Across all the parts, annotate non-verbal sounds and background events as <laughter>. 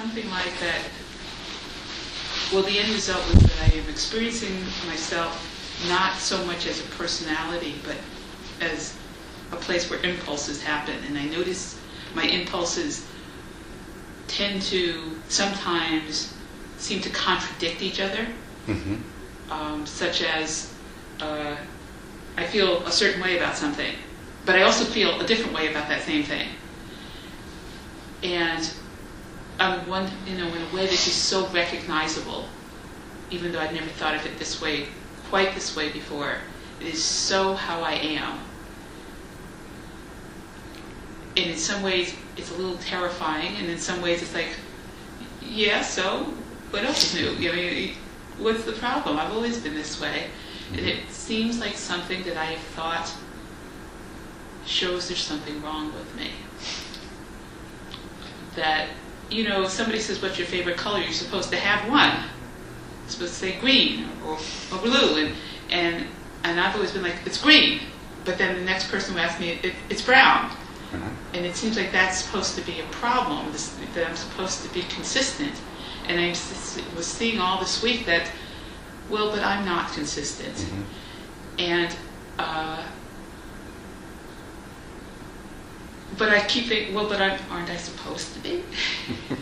something like that. Well, the end result was that I am experiencing myself not so much as a personality, but as a place where impulses happen. And I notice my impulses tend to sometimes seem to contradict each other, hmm um, such as uh, I feel a certain way about something, but I also feel a different way about that same thing. And um, one, you know, in a way that is so recognizable, even though I'd never thought of it this way, quite this way before. It is so how I am. And in some ways, it's a little terrifying, and in some ways, it's like, yeah, so what else is new? You know, what's the problem? I've always been this way. And it seems like something that I have thought shows there's something wrong with me. That, you know, if somebody says, What's your favorite color? You're supposed to have one. You're supposed to say green or, or blue. And, and, and I've always been like, It's green. But then the next person will ask me, it, It's brown. And it seems like that's supposed to be a problem, this, that I'm supposed to be consistent. And I was seeing all this week that, well, but I'm not consistent. Mhm. And, uh, but I keep thinking, well, but I'm, aren't I supposed to be? <laughs>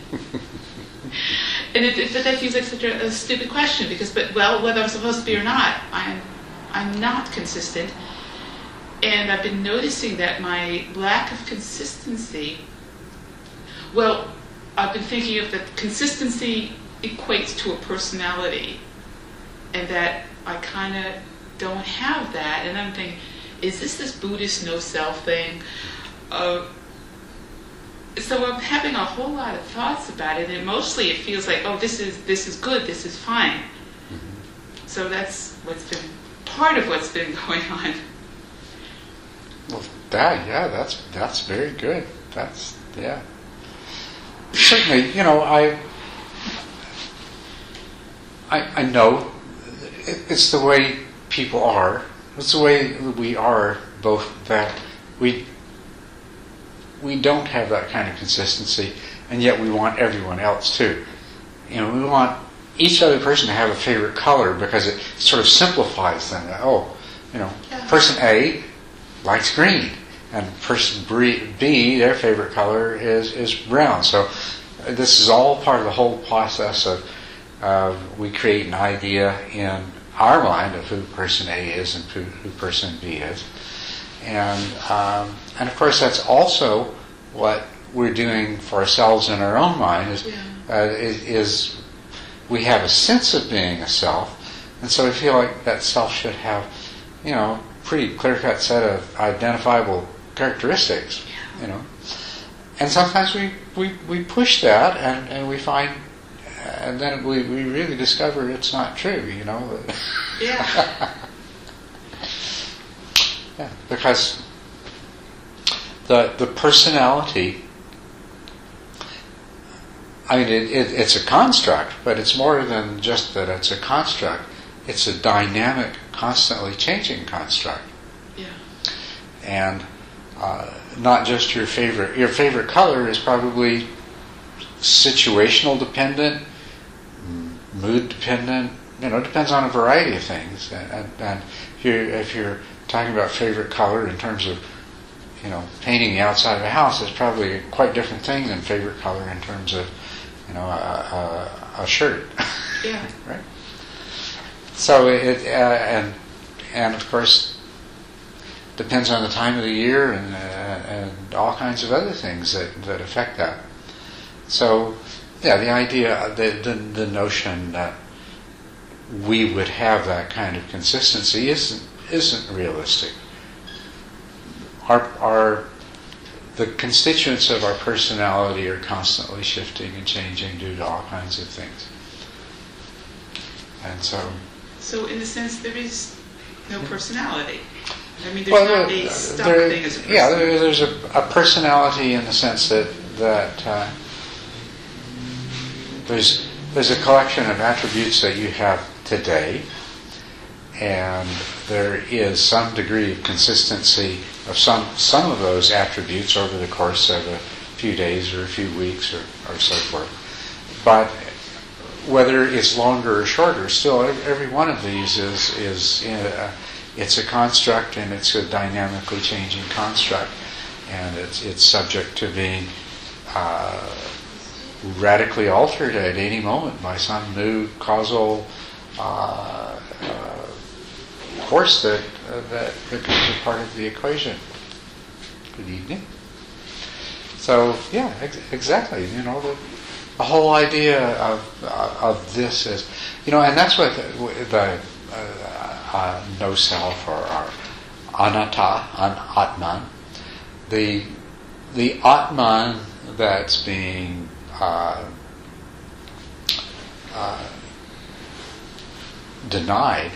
and it, it, but that seems like such a, a stupid question because, but well, whether I'm supposed to be or not, I'm, I'm not consistent. And I've been noticing that my lack of consistency, well, I've been thinking of that consistency equates to a personality, and that I kind of don't have that. And I'm thinking, is this this Buddhist no self thing? Uh, so I'm having a whole lot of thoughts about it, and mostly it feels like, oh, this is this is good, this is fine. So that's what's been part of what's been <laughs> going on. Well, that yeah, that's that's very good. That's yeah. Certainly, you know, I I, I know it, it's the way people are. It's the way we are. Both that we we don't have that kind of consistency, and yet we want everyone else to. You know, we want each other person to have a favorite color because it sort of simplifies them. Oh, you know, person A likes green, and person B, B, their favorite color is, is brown. So uh, this is all part of the whole process of uh, we create an idea in our mind of who person A is and who, who person B is, and um, and of course that's also what we're doing for ourselves in our own mind is, Yeah. uh, is, is we have a sense of being a self, and so we feel like that self should have, you know, pretty clear-cut set of identifiable characteristics, you know. And sometimes we, we, we push that and, and we find, and then we, we really discover it's not true, you know. Yeah. <laughs> yeah, because the, the personality, I mean, it, it, it's a construct, but it's more than just that it's a construct. It's a dynamic, constantly changing construct. Yeah. and uh, not just your favorite. Your favorite color is probably situational dependent, mood dependent. You know, it depends on a variety of things. And, and, and if you're if you're talking about favorite color in terms of you know painting the outside of a house, is probably a quite different thing than favorite color in terms of you know a, a, a shirt. <laughs> Yeah. right. So it uh, and and of course depends on the time of the year and, uh, and all kinds of other things that, that affect that. So, yeah, the idea, the, the, the notion that we would have that kind of consistency isn't, isn't realistic. Our, our, the constituents of our personality are constantly shifting and changing due to all kinds of things. And so, So in a sense, there is no personality. I mean, there's Well, not there- a stuck there- thing as a person. Yeah, there, there's a, a personality in the sense that that uh, there's there's a collection of attributes that you have today, and there is some degree of consistency of some some of those attributes over the course of a few days or a few weeks or, or so forth. but whether it's longer or shorter, still every one of these is is uh, it's a construct and it's a dynamically changing construct, and it's it's subject to being uh, radically altered at any moment by some new causal uh force that uh, that becomes a part of the equation. Good evening. So yeah, ex- exactly. You know the the whole idea of, uh, of this is, you know, and that's what the, the uh, uh, no self or, or anatta, an atman, the the atman that's being uh, uh, denied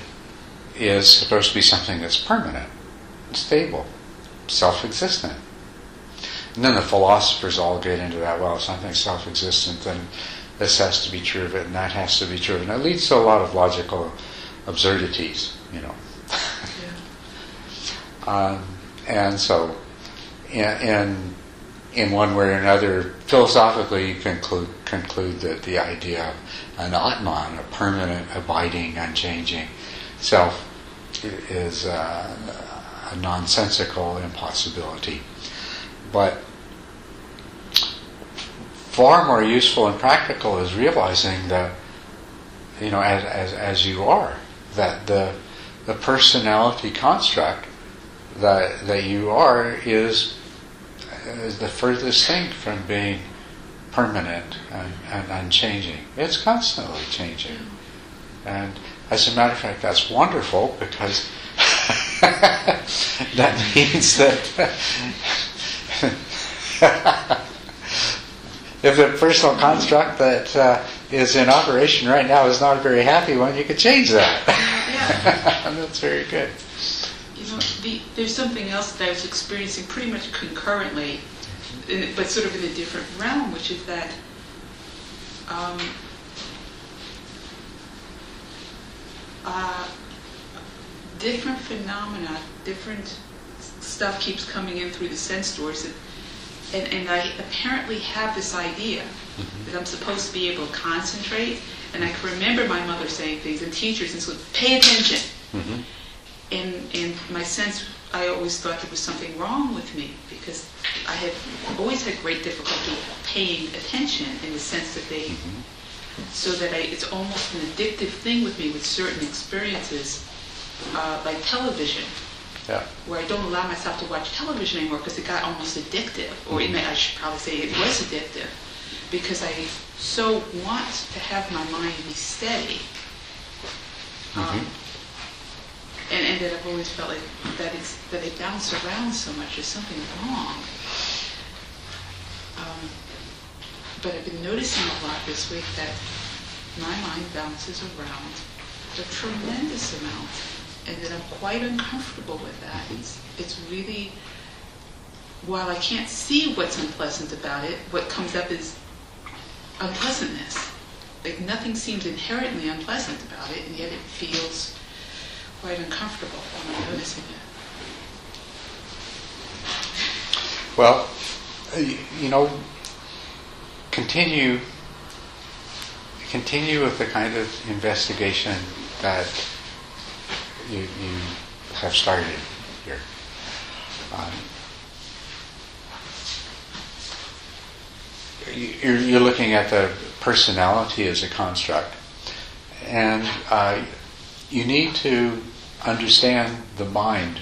is supposed to be something that's permanent, stable, self-existent. And then the philosophers all get into that. Well, if something's self-existent, then this has to be true of it, and that has to be true, and it leads to a lot of logical absurdities, you know. Yeah. <laughs> um, and so, in, in, in one way or another, philosophically, you conclude conclude that the idea of an atman, a permanent, abiding, unchanging self, is uh, a nonsensical impossibility. But far more useful and practical is realizing that, you know, as, as, as you are, that the, the personality construct that, that you are is, is the furthest thing from being permanent and, and unchanging. It's constantly changing. And as a matter of fact, that's wonderful because <laughs> that means that <laughs> if the personal construct that uh, is in operation right now is not a very happy one, you could change that. Yeah. <laughs> That's very good. You know, the, there's something else that I was experiencing pretty much concurrently, but sort of in a different realm, which is that um, uh, different phenomena, different stuff keeps coming in through the sense doors that and, and I apparently have this idea mm-hmm. that I'm supposed to be able to concentrate. And I can remember my mother saying things and teachers and so pay attention. Mm-hmm. And and my sense, I always thought there was something wrong with me because I had always had great difficulty paying attention in the sense that they, mm-hmm. So that I, it's almost an addictive thing with me with certain experiences, uh, like television. Yeah. Where I don't allow myself to watch television anymore because it got almost addictive, or mm-hmm. I should probably say it was addictive, because I so want to have my mind be steady. Um, mm-hmm. and, and that I've always felt like that it's that it bounce around so much. There's something wrong. Um, but I've been noticing a lot this week that my mind bounces around a tremendous amount and that I'm quite uncomfortable with that. It's, it's really, while I can't see what's unpleasant about it, what comes up is unpleasantness. Like nothing seems inherently unpleasant about it, and yet it feels quite uncomfortable when I'm noticing it. Well, you know, continue continue with the kind of investigation that you, you have started here. Um, you're, you're, looking at the personality as a construct, and uh, you need to understand the mind.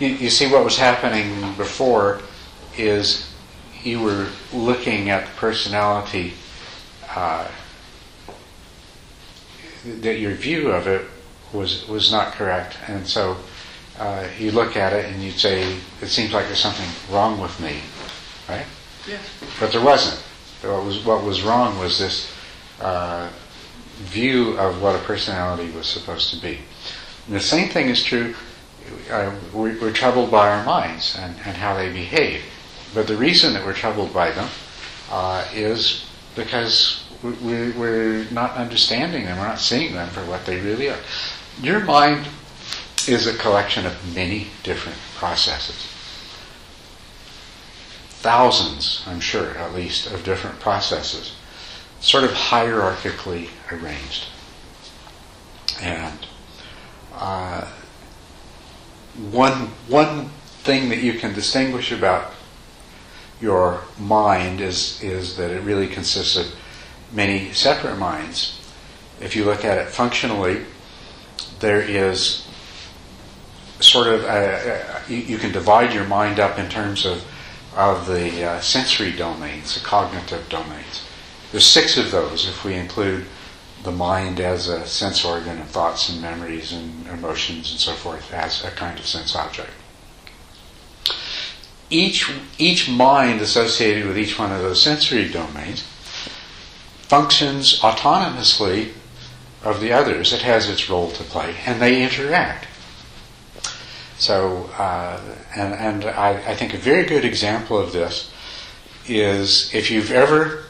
You, you, see, what was happening before is you were looking at the personality. Uh, that your view of it was was not correct, and so uh, you look at it and you'd say, "It seems like there's something wrong with me," right? Yeah. But there wasn't. What was what was wrong was this uh, view of what a personality was supposed to be. And the same thing is true. Uh, we, are troubled by our minds and, and how they behave. But the reason that we're troubled by them uh, is because we, we're not understanding them, we're not seeing them for what they really are. Your mind is a collection of many different processes. thousands, I'm sure, at least, of different processes, sort of hierarchically arranged. And uh, one one thing that you can distinguish about your mind is is that it really consists of many separate minds. If you look at it functionally, there is sort of a, a, you, you, can divide your mind up in terms of of the uh, sensory domains, the cognitive domains. There's six of those if we include the mind as a sense organ of thoughts and memories and emotions and so forth as a kind of sense object. Each, each mind associated with each one of those sensory domains functions autonomously of the others. It has its role to play, and they interact. So, uh, and, and I, I think a very good example of this is if you've ever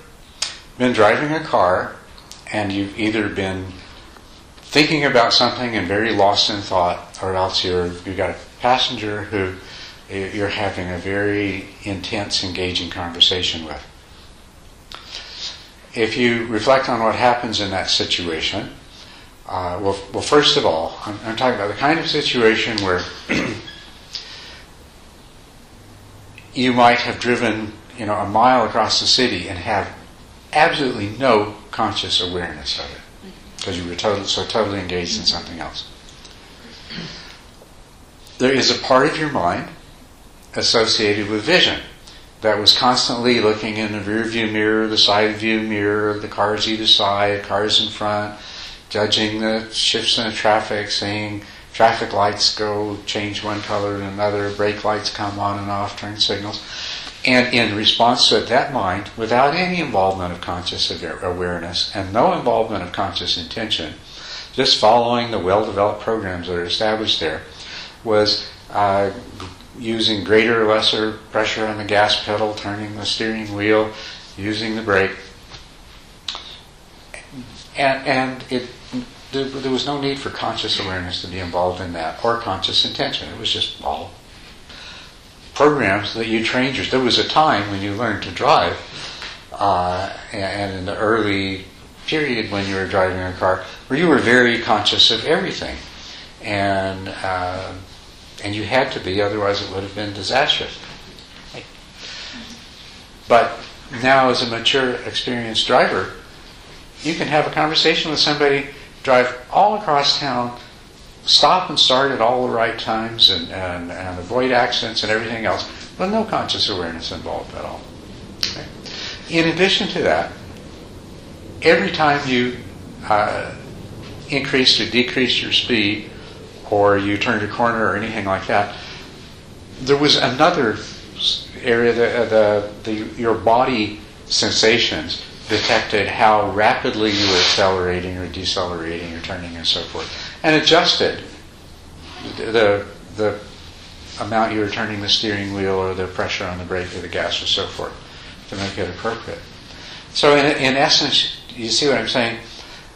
been driving a car and you've either been thinking about something and very lost in thought, or else you're you've got a passenger who you're having a very intense, engaging conversation with. If you reflect on what happens in that situation, uh, well, well, first of all, I'm, I'm talking about the kind of situation where <clears throat> you might have driven, you know, a mile across the city and have absolutely no conscious awareness of it because you were totally, so totally engaged in something else. There is a part of your mind associated with vision that was constantly looking in the rear view mirror, the side view mirror, the cars either side, cars in front, judging the shifts in the traffic, seeing traffic lights go change one color to another, brake lights come on and off, turn signals. And in response to that mind, without any involvement of conscious awareness and no involvement of conscious intention, just following the well developed programs that are established there, was uh, using greater or lesser pressure on the gas pedal, turning the steering wheel, using the brake. And, and it, there, there was no need for conscious awareness to be involved in that or conscious intention. It was just all programs that you trained yourself. There was a time when you learned to drive, uh, and in the early period when you were driving a car, where you were very conscious of everything, and uh, and you had to be, otherwise it would have been disastrous. But now, as a mature, experienced driver, you can have a conversation with somebody, drive all across town stop and start at all the right times and, and, and avoid accidents and everything else, but no conscious awareness involved at all. Okay. In addition to that, every time you uh, increase or decrease your speed, or you turned a corner or anything like that, there was another area that uh, the, the, your body sensations detected how rapidly you were accelerating or decelerating or turning and so forth and adjusted the, the amount you were turning the steering wheel or the pressure on the brake or the gas or so forth to make it appropriate. So in, in essence, you see what I'm saying?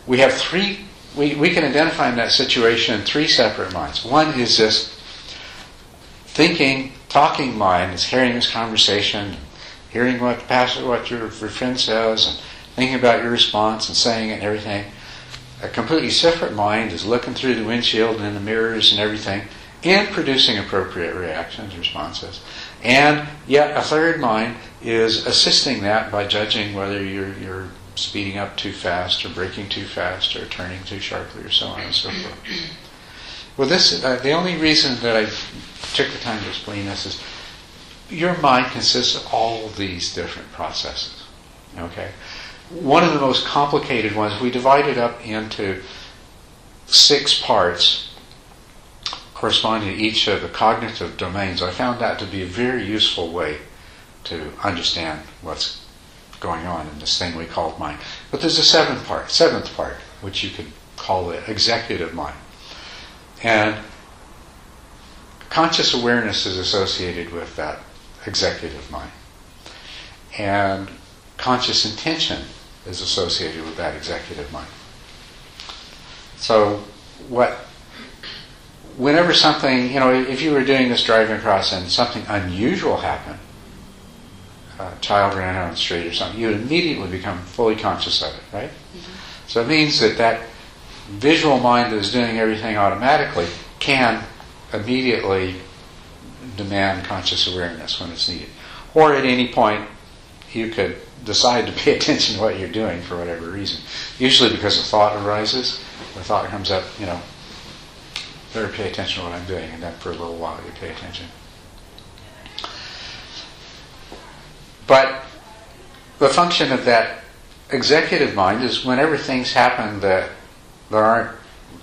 We have three, we, we can identify in that situation in three separate minds. One is this thinking, talking mind is hearing this conversation, hearing what the pastor, what your, your friend says, and thinking about your response and saying it and everything. A completely separate mind is looking through the windshield and in the mirrors and everything and producing appropriate reactions, responses. And yet a third mind is assisting that by judging whether you're, you're speeding up too fast or braking too fast or turning too sharply or so on and so forth. Well, this uh, the only reason that I took the time to explain this is your mind consists of all these different processes. Okay, one of the most complicated ones, we divided up into six parts corresponding to each of the cognitive domains. I found that to be a very useful way to understand what's going on in this thing we call mind. But there's a seventh part, seventh part, which you could call the executive mind. And conscious awareness is associated with that executive mind. And conscious intention is associated with that executive mind. So, what, whenever something, you know, if you were doing this driving across and something unusual happened, a child ran out on the street or something, you immediately become fully conscious of it, right? Mm-hmm. So it means that that visual mind that is doing everything automatically can immediately demand conscious awareness when it's needed. Or at any point, you could decide to pay <laughs> attention to what you're doing for whatever reason. Usually because a thought arises, the thought comes up, you know, better pay attention to what I'm doing, and then for a little while you pay attention. But the function of that executive mind is whenever things happen that there aren't,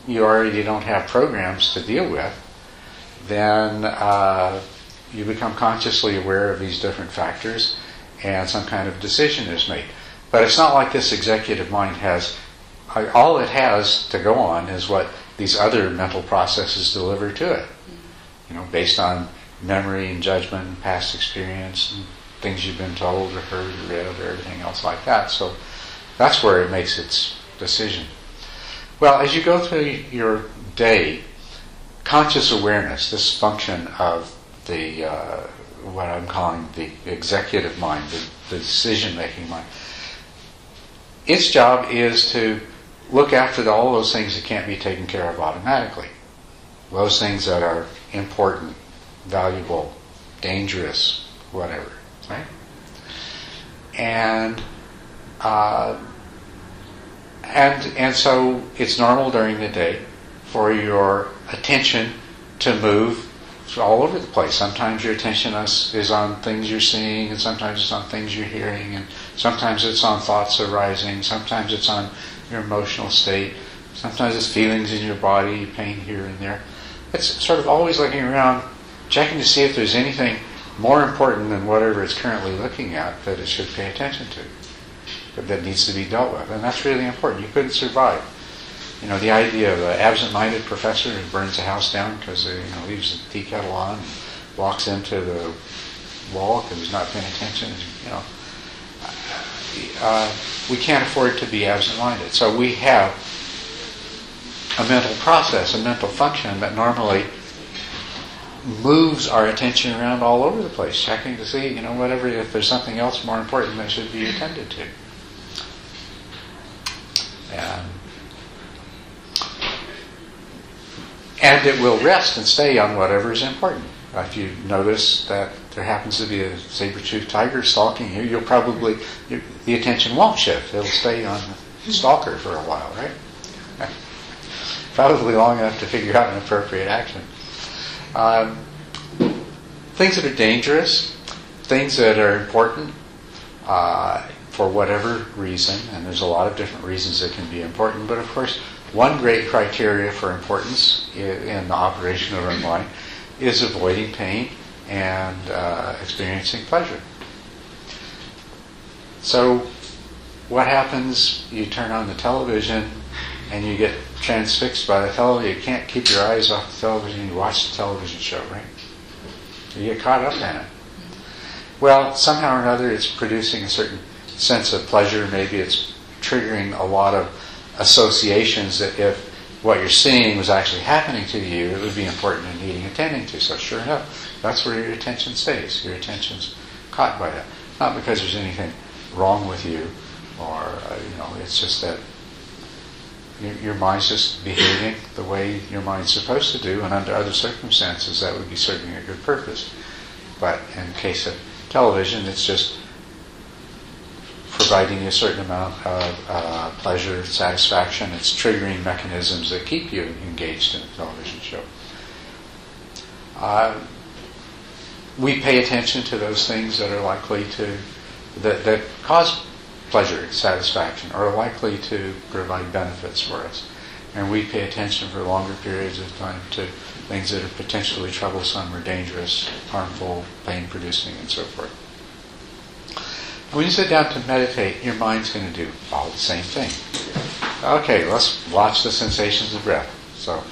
you already don't have programs to deal with, then uh, you become consciously aware of these different factors and some kind of decision is made. But it's not like this executive mind has, all it has to go on is what these other mental processes deliver to it. You know, based on memory and judgment and past experience and things you've been told or heard or read or everything else like that. So that's where it makes its decision. Well, as you go through your day, conscious awareness, this function of the uh, what I'm calling the executive mind, the, the decision-making mind, its job is to look after all those things that can't be taken care of automatically. Those things that are important, valuable, dangerous, whatever, right? And uh, and and so it's normal during the day for your attention to move all over the place. Sometimes your attention is, is on things you're seeing, and sometimes it's on things you're hearing, and sometimes it's on thoughts arising, sometimes it's on your emotional state, sometimes it's feelings in your body, pain here and there. It's sort of always looking around, checking to see if there's anything more important than whatever it's currently looking at that it should pay attention to, that needs to be dealt with. And that's really important. You couldn't survive you know, the idea of an absent-minded professor who burns a house down because he you know, leaves the tea kettle on and walks into the wall because he's not paying attention, you know, uh, we can't afford to be absent-minded. So we have a mental process, a mental function that normally moves our attention around all over the place, checking to see, you know, whatever, if there's something else more important that should be attended to. And it will rest and stay on whatever is important. If you notice that there happens to be a saber-toothed tiger stalking you, you'll probably you, the attention won't shift. It'll stay on the stalker for a while, right? <laughs> Probably long enough to figure out an appropriate action. Um, things that are dangerous, things that are important uh, for whatever reason, and there's a lot of different reasons that can be important, but of course one great criteria for importance in the operation of our mind is avoiding pain and uh, experiencing pleasure. So, what happens? You turn on the television and you get transfixed by the television. You can't keep your eyes off the television. You watch the television show, right? You get caught up in it. Well, somehow or another, it's producing a certain sense of pleasure. Maybe it's triggering a lot of associations that if what you're seeing was actually happening to you, it would be important and needing attending to. So sure enough, that's where your attention stays. Your attention's caught by that. Not because there's anything wrong with you, or uh, you know, it's just that your, your mind's just behaving the way your mind's supposed to do, and under other circumstances, that would be serving a good purpose. But in the case of television, it's just providing you a certain amount of uh, pleasure, satisfaction. It's triggering mechanisms that keep you engaged in a television show. Uh, we pay attention to those things that are likely to that, that cause pleasure, satisfaction, are likely to provide benefits for us. And we pay attention for longer periods of time to things that are potentially troublesome or dangerous, harmful, pain producing, and so forth. When you sit down to meditate, your mind's going to do all the same thing. Okay, let's watch the sensations of breath. So,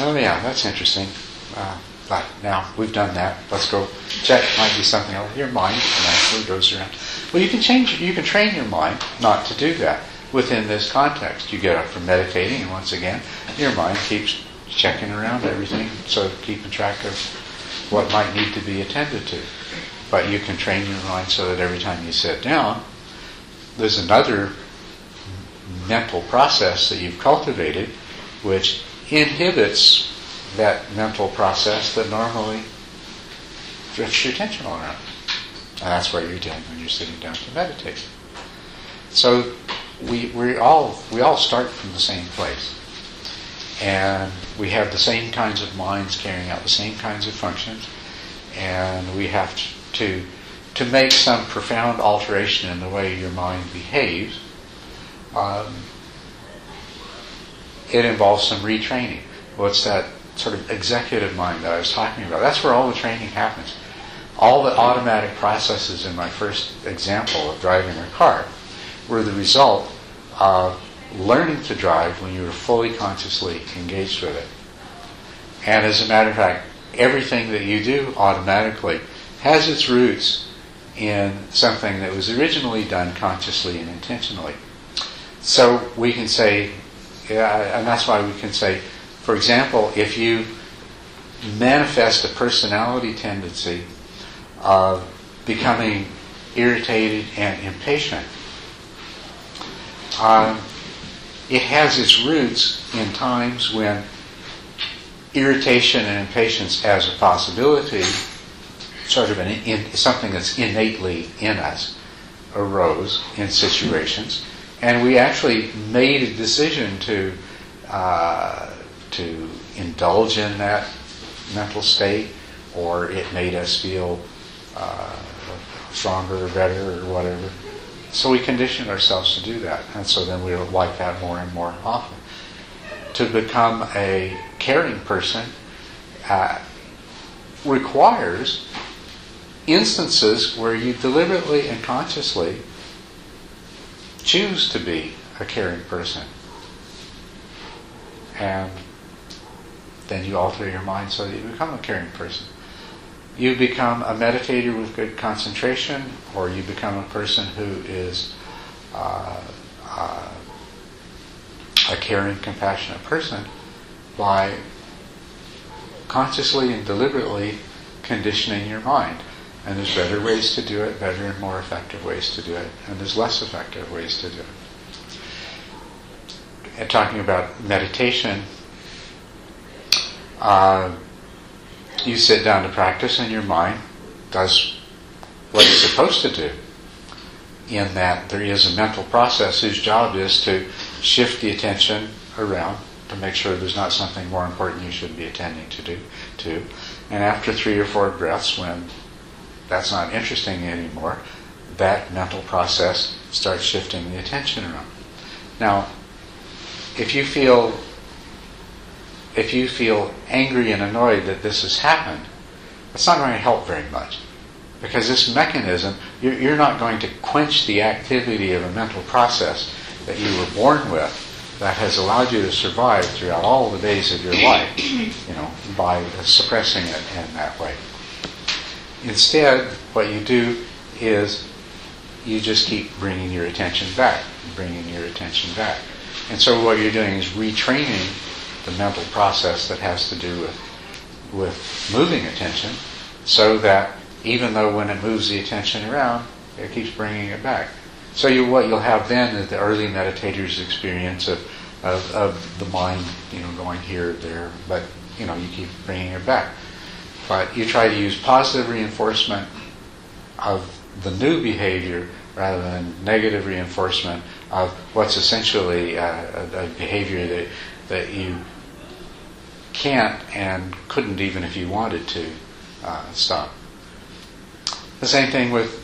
oh yeah, that's interesting. Uh, but now we've done that. Let's go check. Might be something else. Your mind naturally goes around. Well, you can change. You can train your mind not to do that within this context. You get up from meditating, and once again, your mind keeps checking around everything, so keeping track of what might need to be attended to. but you can train your mind so that every time you sit down, there's another mental process that you've cultivated which inhibits that mental process that normally drifts your attention around. And that's what you're doing when you're sitting down to meditate. So we, we all we all start from the same place. And we have the same kinds of minds carrying out the same kinds of functions. And we have to to make some profound alteration in the way your mind behaves. Um, it involves some retraining. What's that sort of executive mind that I was talking about? That's where all the training happens. All the automatic processes in my first example of driving a car were the result of learning to drive when you were fully consciously engaged with it. And as a matter of fact, everything that you do automatically has its roots in something that was originally done consciously and intentionally. So we can say, yeah, and that's why we can say, for example, if you manifest a personality tendency of becoming irritated and impatient, um, it has its roots in times when irritation and impatience as a possibility, sort of an in, something that's innately in us, arose in situations. And we actually made a decision to uh, to indulge in that mental state, or it made us feel uh, stronger or better or whatever. So we conditioned ourselves to do that, and so then we like that more and more often. To become a caring person uh, requires instances where you deliberately and consciously choose to be a caring person. And then you alter your mind so that you become a caring person. You become a meditator with good concentration, or you become a person who is uh, uh, a caring, compassionate person by consciously and deliberately conditioning your mind. And there's better ways to do it, better and more effective ways to do it, and there's less effective ways to do it. And talking about meditation, uh, you sit down to practice, and your mind does what it's supposed to do. In that there is a mental process whose job is to shift the attention around to make sure there's not something more important you should be attending to do to. And after three or four breaths, when that's not interesting anymore, that mental process starts shifting the attention around. Now, if you feel if you feel angry and annoyed that this has happened, it's not going to help very much. Because this mechanism, you're, you're not going to quench the activity of a mental process that you were born with that has allowed you to survive throughout all the days of your <coughs> life, you know, by suppressing it in that way. Instead, what you do is you just keep bringing your attention back, bringing your attention back. And so what you're doing is retraining the mental process that has to do with, with moving attention so that even though when it moves the attention around, it keeps bringing it back. So you, what you'll have then is the early meditator's experience of, of, of the mind, you know, going here, there, but, you know, you keep bringing it back. But you try to use positive reinforcement of the new behavior rather than negative reinforcement of what's essentially uh, a, a, behavior that, that you can't and couldn't even if you wanted to uh, stop. The same thing with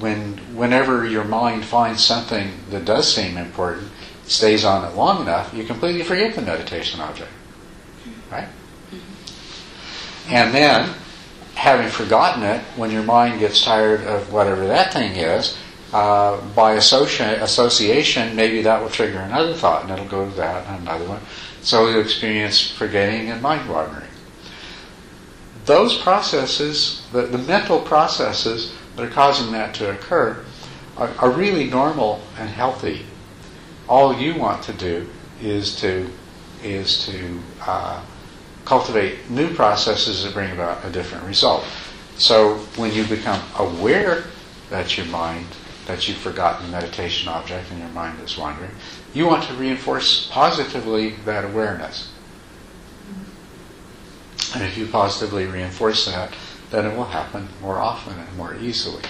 when whenever your mind finds something that does seem important, stays on it long enough, you completely forget the meditation object. Right? And then, having forgotten it, when your mind gets tired of whatever that thing is, uh, by associ- association, maybe that will trigger another thought, and it'll go to that and another one. So you'll experience forgetting and mind wandering. Those processes, the, the mental processes that are causing that to occur, are, are really normal and healthy. All you want to do is to is to uh, cultivate new processes that bring about a different result. So when you become aware that your mind, that you've forgotten the meditation object and your mind is wandering, you want to reinforce positively that awareness. And if you positively reinforce that, then it will happen more often and more easily.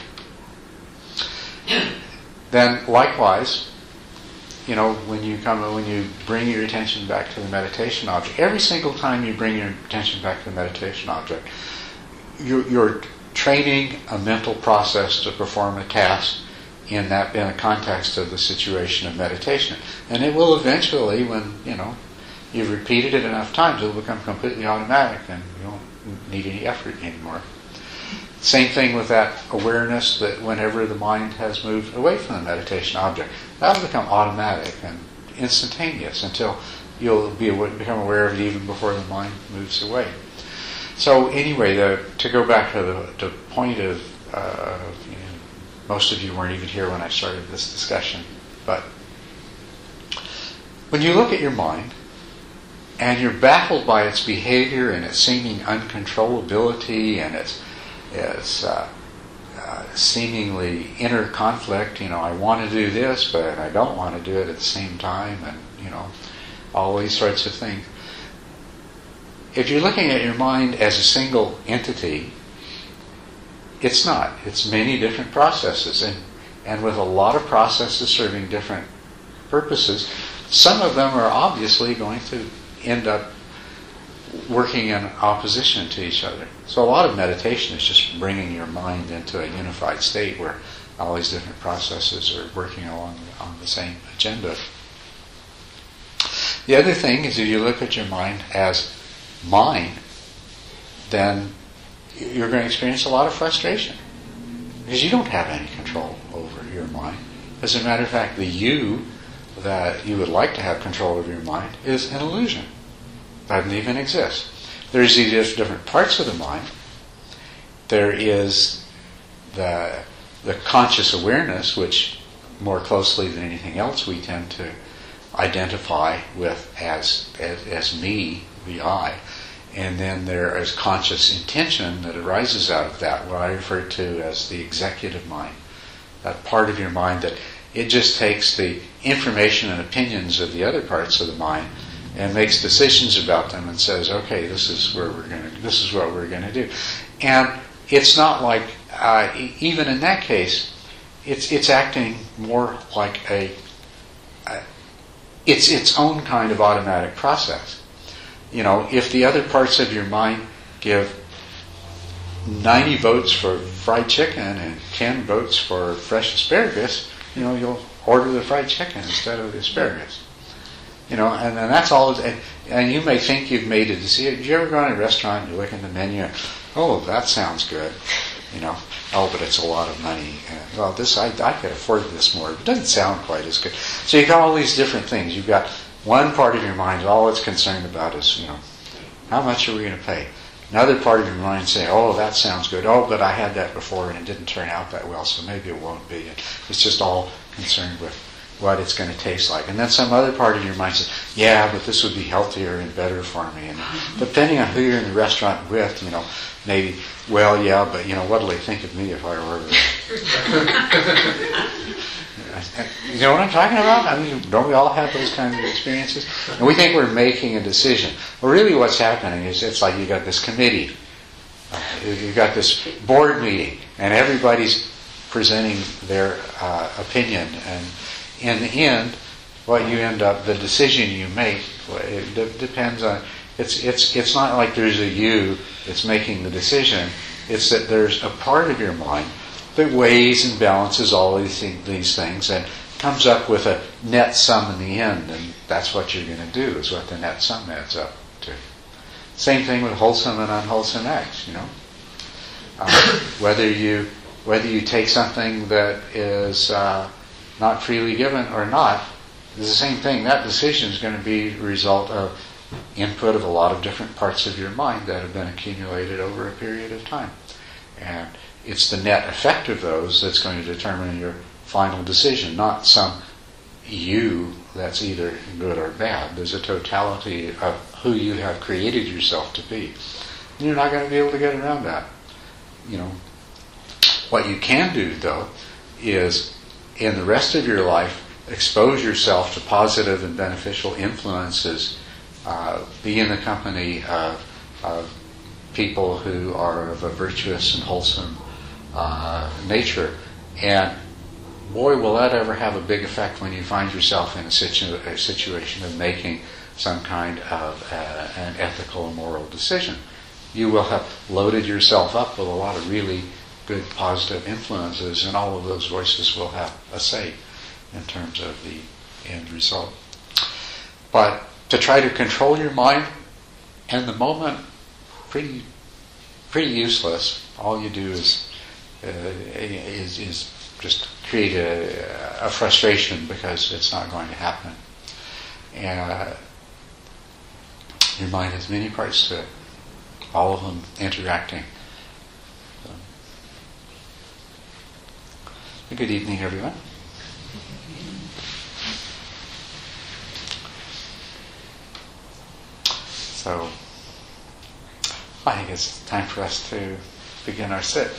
then likewise, you know, when you come when you bring your attention back to the meditation object, every single time you bring your attention back to the meditation object, you're, you're training a mental process to perform a task in that in the context of the situation of meditation. And it will eventually, when you know you've repeated it enough times, it'll become completely automatic, and you won't need any effort anymore. Same thing with that awareness that whenever the mind has moved away from the meditation object, that'll become automatic and instantaneous until you'll be become aware of it even before the mind moves away. So anyway, the, to go back to the, point of, uh, most of you weren't even here when I started this discussion, but when you look at your mind and you're baffled by its behavior and its seeming uncontrollability and its, its uh, uh, seemingly inner conflict, you know, I want to do this, but I don't want to do it at the same time, and, you know, all these sorts of things. If you're looking at your mind as a single entity, it's not. It's many different processes, and, and with a lot of processes serving different purposes, some of them are obviously going to end up working in opposition to each other. So a lot of meditation is just bringing your mind into a unified state where all these different processes are working along on the same agenda. The other thing is if you look at your mind as mind, then you're going to experience a lot of frustration because you don't have any control over your mind. As a matter of fact, the you that you would like to have control over your mind is an illusion. Doesn't even exist. There's these different parts of the mind. There is the the conscious awareness, which more closely than anything else we tend to identify with as as, as me, the I and then there is conscious intention that arises out of that, what I refer to as the executive mind. That part of your mind that it just takes the information and opinions of the other parts of the mind and makes decisions about them and says, okay, this is where we're going to, this is what we're going to do. And it's not like, uh, even in that case, it's, it's acting more like a, uh, it's its own kind of automatic process you know, if the other parts of your mind give 90 votes for fried chicken and 10 votes for fresh asparagus, you know, you'll order the fried chicken instead of the asparagus. You know, and, and that's all. And, and you may think you've made a decision. Did you ever go in a restaurant and you look in the menu oh, that sounds good. You know, oh, but it's a lot of money. And, well, this I, I could afford this more. It doesn't sound quite as good. So you've got all these different things. You've got one part of your mind, all it's concerned about is, you know, how much are we going to pay? Another part of your mind say, oh, that sounds good. Oh, but I had that before and it didn't turn out that well, so maybe it won't be. It's just all concerned with what it's going to taste like. And then some other part of your mind says, yeah, but this would be healthier and better for me. And depending on who you're in the restaurant with, you know, maybe, well, yeah, but, you know, what'll they think of me if I order it? <laughs> <laughs> You know what I'm talking about? I mean, don't we all have those kinds of experiences? And we think we're making a decision. Well, really, what's happening is it's like you got this committee, uh, you got this board meeting, and everybody's presenting their uh, opinion. And in the end, what you end up, the decision you make, it d- depends on. It's it's it's not like there's a you that's making the decision. It's that there's a part of your mind that weighs and balances all these, these things and comes up with a net sum in the end, and that's what you're going to do, is what the net sum adds up to. Same thing with wholesome and unwholesome acts, you know. Uh, whether you whether you take something that is uh, not freely given or not, it's the same thing. That decision is going to be the result of input of a lot of different parts of your mind that have been accumulated over a period of time. And it's the net effect of those that's going to determine your final decision, not some you that's either good or bad. There's a totality of who you have created yourself to be. And you're not going to be able to get around that. you know, what you can do though is in the rest of your life expose yourself to positive and beneficial influences. Uh, be in the company of, of people who are of a virtuous and wholesome uh, nature, and boy, will that ever have a big effect when you find yourself in a, situ- a situation of making some kind of uh, an ethical or moral decision. You will have loaded yourself up with a lot of really good positive influences, and all of those voices will have a say in terms of the end result. But to try to control your mind in the moment, pretty, pretty useless. All you do is uh, is, is just create a, a, frustration because it's not going to happen. And uh, your mind has many parts to it, all of them interacting. So, good evening, everyone. So, I think it's time for us to begin our sit.